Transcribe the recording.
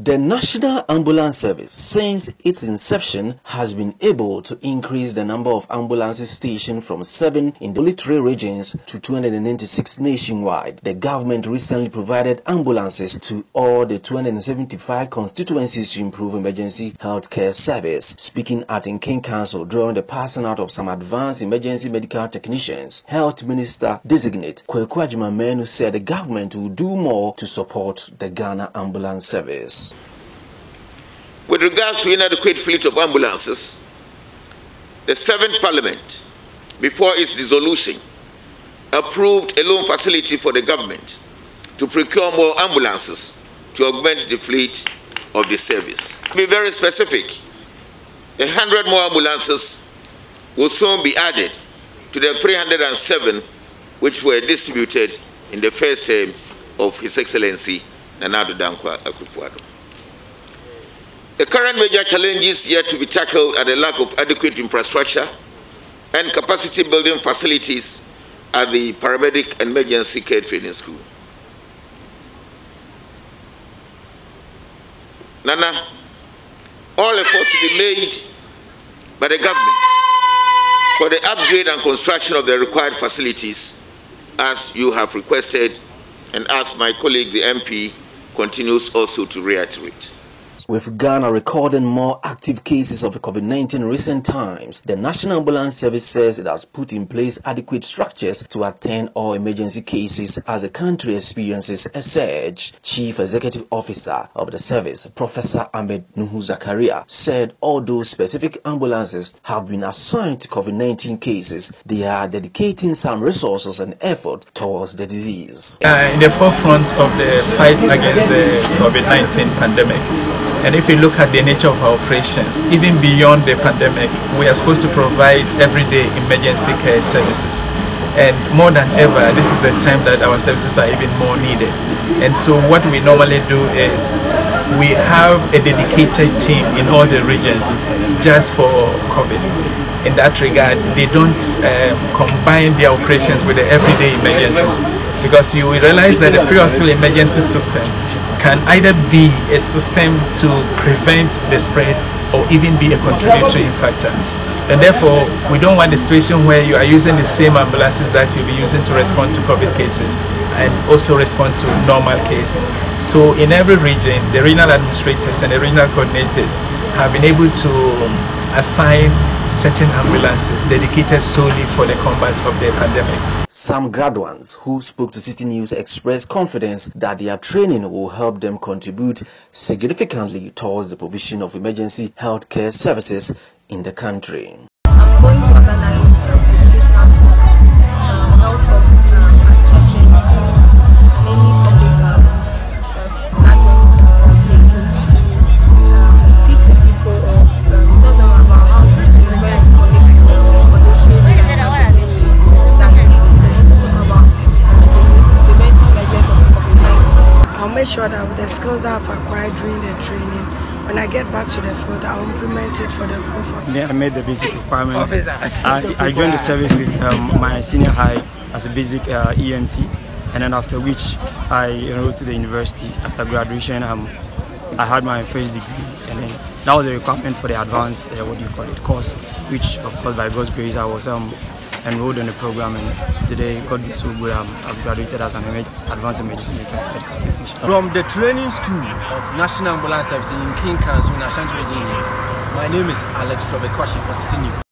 The National Ambulance Service, since its inception, has been able to increase the number of ambulances stationed from 7 in the three regions to 296 nationwide. The government recently provided ambulances to all the 275 constituencies to improve emergency healthcare service. Speaking at Nkenkaasu during the passing out of some advanced emergency medical technicians, Health Minister Designate Kwaku Agyemang-Manu said the government will do more to support the Ghana Ambulance Service. With regards to inadequate fleet of ambulances, the seventh parliament, before its dissolution, approved a loan facility for the government to procure more ambulances to augment the fleet of the service. To be very specific, a hundred more ambulances will soon be added to the 307 which were distributed in the first term of His Excellency Nana Addo Dankwa Akufo-Addo. The current major challenges yet to be tackled are the lack of adequate infrastructure and capacity building facilities at the paramedic and emergency care training school. Nana, all efforts to be made by the government for the upgrade and construction of the required facilities as you have requested and as my colleague the MP continues also to reiterate. With Ghana recording more active cases of COVID-19 in recent times, the National Ambulance Service says it has put in place adequate structures to attend all emergency cases as the country experiences a surge. Chief Executive Officer of the service, Professor Ahmed Nuhu Zakaria, said although specific ambulances have been assigned to COVID-19 cases, they are dedicating some resources and effort towards the disease. Uh, in the forefront of the fight against the COVID-19 pandemic, and if you look at the nature of our operations, even beyond the pandemic, we are supposed to provide everyday emergency care services. And more than ever, this is the time that our services are even more needed. And so what we normally do is we have a dedicated team in all the regions just for COVID. In that regard, they don't um, combine their operations with the everyday emergencies because you will realize that the pre-hospital emergency system can either be a system to prevent the spread or even be a contributory factor. And therefore, we don't want a situation where you are using the same ambulances that you'll be using to respond to COVID cases and also respond to normal cases. So in every region, the regional administrators and the regional coordinators have been able to um, assign certain ambulances dedicated solely for the combat of the pandemic. Some graduates who spoke to Citi News expressed confidence that their training will help them contribute significantly towards the provision of emergency healthcare services in the country. Make sure that with the skills that I've acquired during the training, when I get back to the field, I'll implement it for the group. Yeah, I made the basic requirements. I, I joined the service with um, my senior high as a basic uh, EMT, and then after which I enrolled to the university. After graduation, um, I had my first degree, and then that was the requirement for the advanced, uh, what do you call it, course, which of course by God's grace I was um, enrolled in the program and today God bless um, I've graduated as an advanced emergency medical technician. From the training school of National Ambulance Service in King Council Ashanti region my name is Alex Trevor for Citi News.